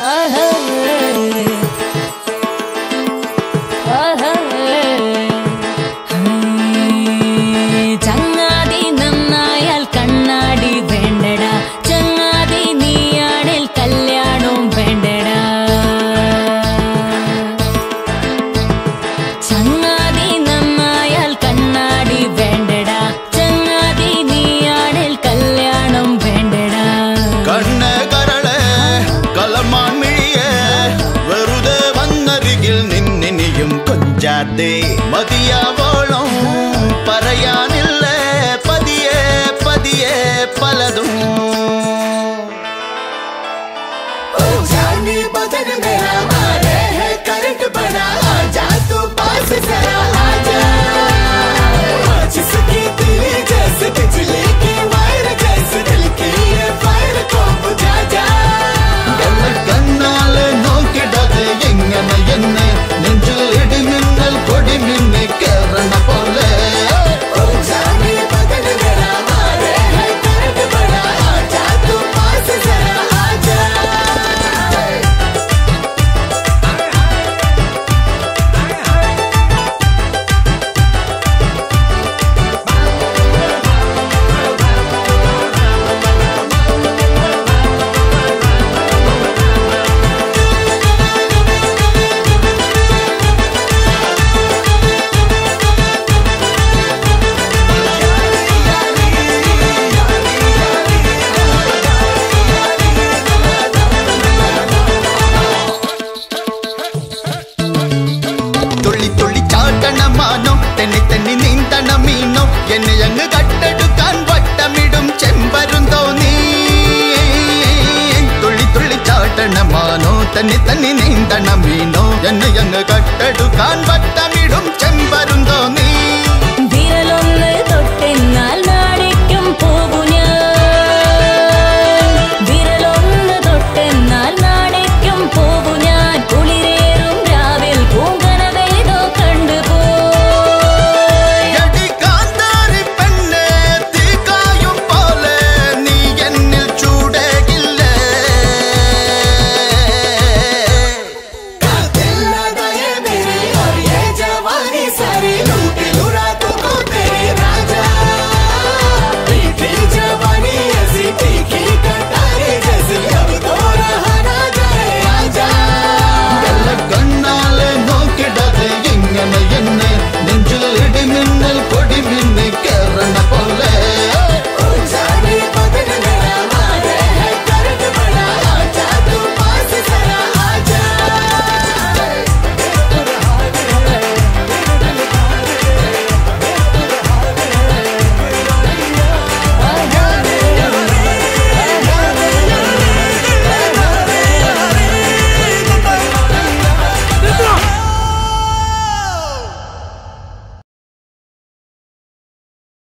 Uh-huh. दे मदिया கட்டணமானோ? தன்னி தன்னி நீண்ட நம்பினோ என்ன என்ன கட்டடு காண்பத்தமிடோ